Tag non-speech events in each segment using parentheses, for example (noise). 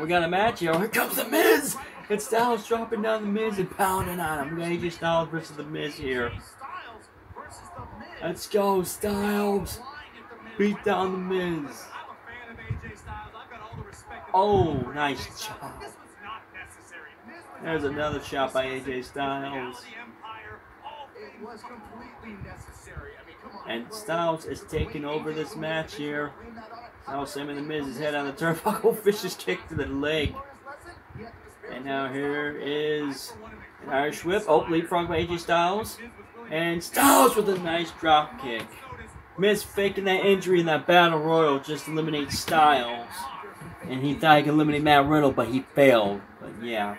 We got a match here. Here comes the Miz. And Styles dropping down the Miz and pounding on him. AJ Styles versus the Miz here. Let's go, Styles. Beat down the Miz. Oh, nice job. There's another shot by AJ Styles. And Styles is taking over this match here. Sam and the Miz is head on the turnbuckle. (laughs) Vicious kick to the leg. And now here is an Irish whip. Oh, leapfrog by AJ Styles. And Styles with a nice drop kick. Miz faking that injury in that battle royal just eliminates Styles. And he thought he could eliminate Matt Riddle, but he failed. But yeah.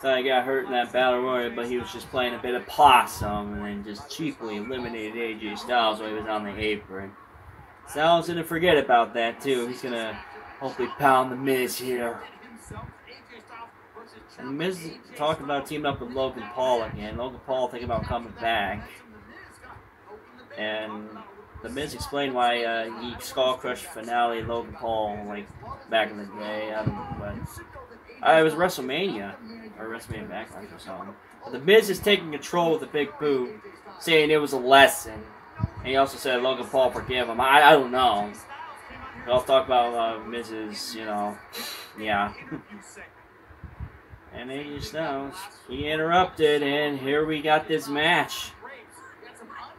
Thought he got hurt in that battle royal, but he was just playing a bit of possum and then just cheaply eliminated AJ Styles while he was on the apron. Styles gonna forget about that too. He's gonna hopefully pound the Miz here. And Miz talking about teaming up with Logan Paul again. Logan Paul thinking about coming back. And the Miz explained why uh, he skull crushed finale Logan Paul like back in the day. I don't know when. Uh, it was WrestleMania or WrestleMania Backlash or something. The Miz is taking control with a big boot, saying it was a lesson. And he also said Logan Paul forgive him. I, I don't know. I'll talk about uh, Mrs. You know, yeah. (laughs) and AJ Styles, he interrupted, and here we got this match.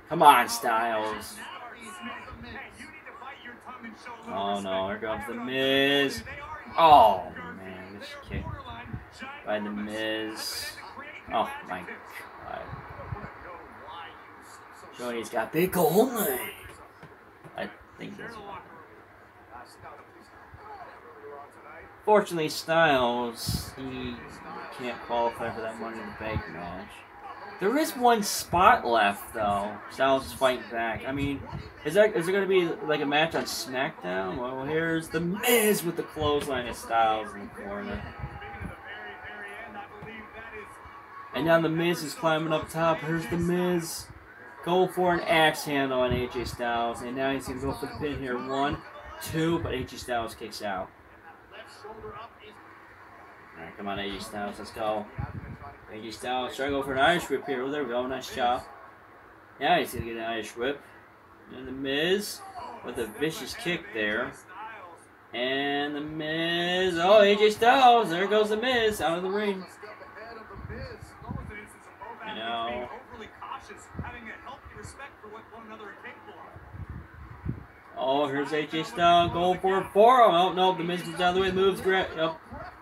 Come on, Styles. Oh no, here comes the Miz. Oh this kick by the Miz. Oh my god. He's got big gold I think that's Fortunately, Styles, he can't qualify for that Money in the Bank match. There is one spot left, though. Styles is fighting back. I mean, is that is there going to be like a match on SmackDown? Well, here's the Miz with the clothesline of Styles in the corner. And now the Miz is climbing up top. Here's the Miz. Go for an axe handle on AJ Styles. And now he's going to go for the pin here. One, two, but AJ Styles kicks out. Alright, come on, AJ Styles. Let's go. AJ Styles trying to go for an Irish whip here. Oh, there we go. Nice chop. Yeah, he's going to get an Irish whip. And the Miz with a vicious kick there. And the Miz. Oh, AJ Styles. There goes the Miz out of the ring. You know. Oh, here's AJ Styles going for a forearm. Oh, no, the Miz moves out of the way. Moves, grab, oh,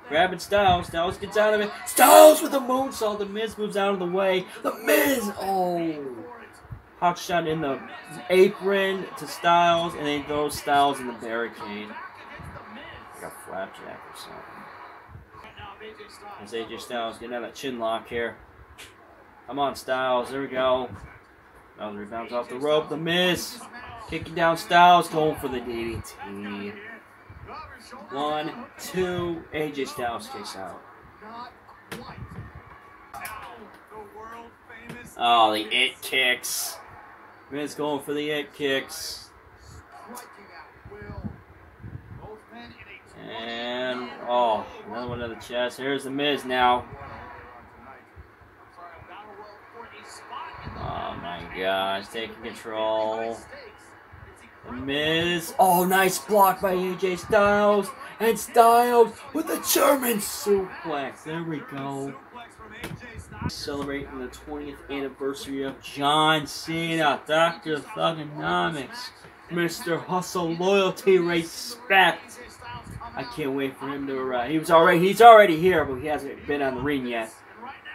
grabbing Styles. Styles gets out of it. Styles with a moonsault. The Miz moves out of the way. The Miz, oh. Hot shot in the apron to Styles, and then throws Styles in the barricade. Like a flapjack or something. As AJ Styles getting out that chin lock here. Come on, Styles. There we go. Styles rebounds off the rope. The Miz. Kicking down Styles, going for the DDT. One, two, AJ Styles kicks out. Oh, the it kicks. Miz going for the it kicks. And, oh, another one to the chest. Here's the Miz now. Oh my gosh, taking control. Miz. Oh, nice block by AJ Styles. And Styles with the German suplex. There we go. Celebrating the 20th anniversary of John Cena, Dr. Thuganomics, Mr. Hustle, Loyalty, Respect. I can't wait for him to arrive. He was already he's already here, but he hasn't been on the ring yet.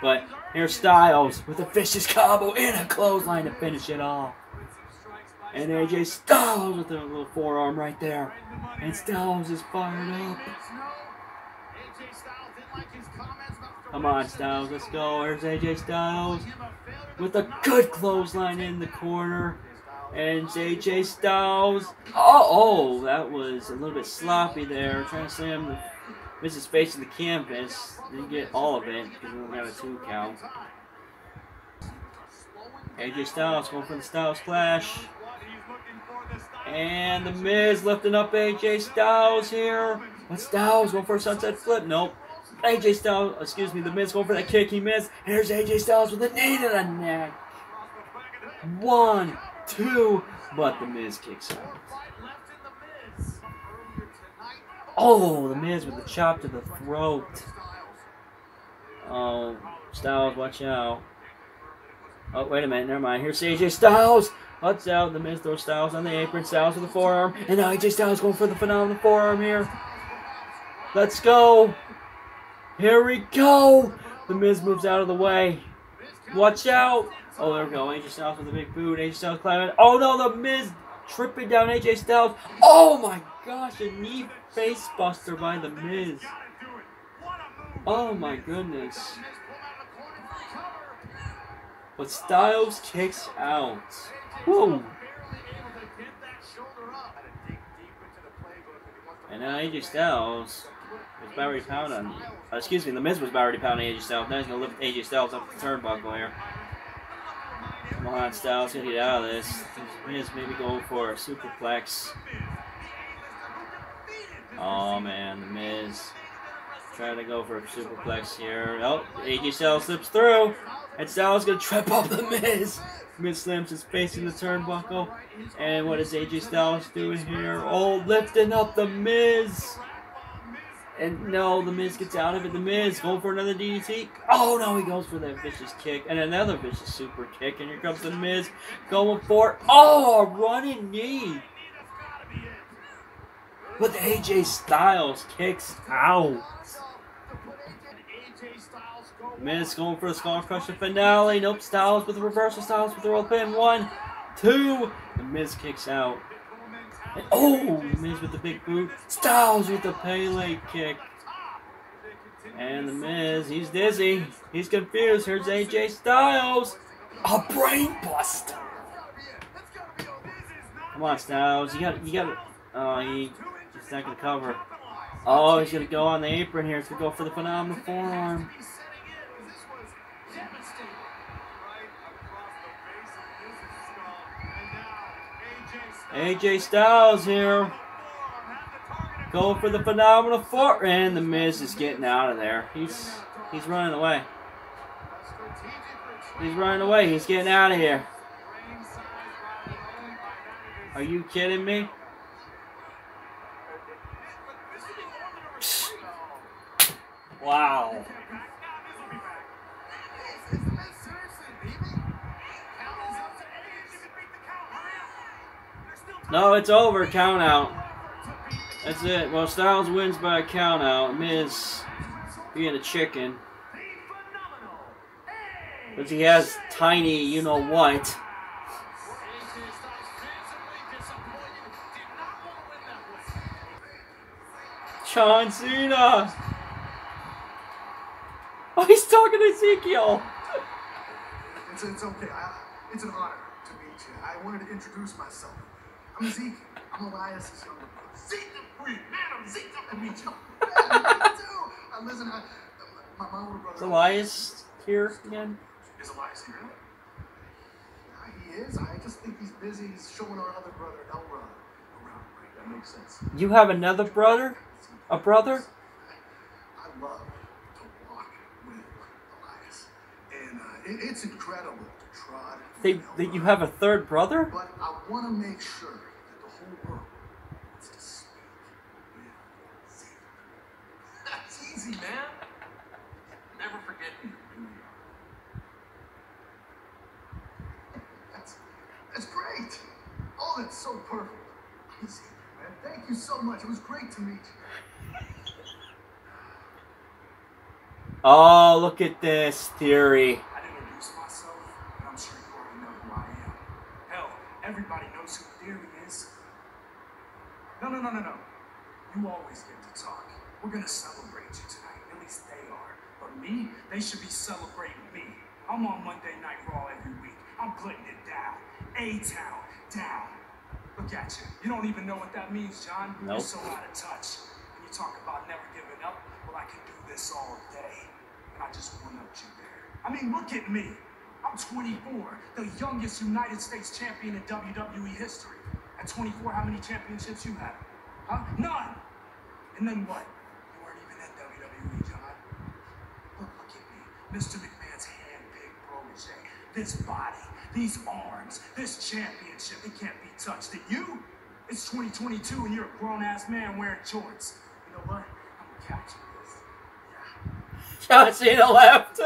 But here's Styles with a vicious combo and a clothesline to finish it off. And AJ Styles with a little forearm right there. And Styles is fired up. Come on, Styles, let's go. There's AJ Styles with a good clothesline in the corner. And AJ Styles. Oh, oh, that was a little bit sloppy there. Trying to slam the, miss his face in the canvas. Didn't get all of it because we only have a two count. AJ Styles going for the Styles Clash. And The Miz lifting up AJ Styles here. But Styles going for a sunset flip. Nope. AJ Styles, excuse me, the Miz going for that kick. He missed. Here's AJ Styles with a knee to the neck. One, two, but the Miz kicks out. Oh, the Miz with the chop to the throat. Oh, Styles, watch out. Oh, wait a minute, never mind. Here's AJ Styles. Watch out, the Miz throws Styles on the apron, Styles with the forearm, and now AJ Styles going for the phenomenal forearm here. Let's go. Here we go. The Miz moves out of the way. Watch out. Oh, there we go. AJ Styles with a big boot. AJ Styles climbing. Oh no, the Miz tripping down AJ Styles. Oh my gosh, a knee face buster by the Miz. Oh my goodness. But Styles kicks out. Whoa. And now AJ Styles was already pounding. Uh, excuse me, the Miz was already pounding AJ Styles. Now he's gonna lift AJ Styles up the turnbuckle here. Come on, Styles, gonna get out of this. Miz maybe going for a superplex. Oh man, the Miz trying to go for a superplex here. Oh, AJ Styles slips through, and Styles gonna trip up the Miz. Miz slams his face in the turnbuckle, and what is AJ Styles doing here? Oh, lifting up the Miz. And no, the Miz gets out of it. The Miz going for another DDT. Oh no, he goes for that vicious kick and another vicious super kick. And here comes the Miz going for oh a running knee. But AJ Styles kicks out. Miz going for the Skull Crusher finale. Nope, Styles with the reversal. Styles with the roll pin. One, two. The Miz kicks out. And, oh, Miz with the big boot. Styles with the Pele kick. And the Miz, he's dizzy. He's confused. Here's AJ Styles. A brain buster. Come on, Styles. You got, you got. Oh, uh, he, he's not gonna cover. Oh, he's gonna go on the apron here. He's gonna go for the phenomenal forearm. AJ Styles here. Go for the phenomenal four, and the Miz is getting out of there. He's he's running away. He's running away. He's getting out of here. Are you kidding me? Wow. No, it's over. Count out. That's it. Well, Styles wins by a count out. Miz being a chicken. But he has tiny, you know what. John Cena. Oh, he's talking to Ezekiel. It's, it's okay. I, it's an honor to meet you. I wanted to introduce myself. I'm Zeke. I'm Elias's younger brother. Zeke the freak. Man, I'm Zeke. I meet you. too. Uh, listen, I, my, my older brother. Is Elias here again? Is Elias here? Yeah, he is. I just think he's busy He's showing our other brother Elrod around. Right? That makes sense. You have another brother? A brother? I love to walk with Elias. And uh, it, it's incredible to trot. They, with that you have a third brother? But I want to make sure that the whole world gets to speak with Zeke. (laughs) That's easy, man. Never forget me. That's, that's great. Oh, that's so perfect. Zeke, man, thank you so much. It was great to meet you. Oh, look at this Theory. I didn't introduce myself, but I'm sure you already know who I am. Hell, everybody knows who Theory is. No, no, no, no, no. You always get to talk. We're gonna celebrate you tonight. At least they are. But me, they should be celebrating me. I'm on Monday Night Raw every week. I'm putting it down. A-Town, down. Look at you. You don't even know what that means, John. Nope. You're so out of touch. And you talk about never giving up, well, I can do this all day. And I just one up you there. I mean, look at me. I'm 24, the youngest United States champion in WWE history. At 24, how many championships you have? Huh? None. And then what? You weren't even in WWE, John. Look, look at me, Mr. McMahon's hand-picked protege. This body, these arms, this championship, it can't be touched. And you? It's 2022 and you're a grown-ass man wearing shorts. You know what? I'm gonna catch you this. Yeah. John laughed.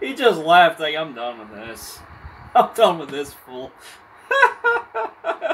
He just laughed like I'm done with this. (laughs) I'm done with this fool. (laughs)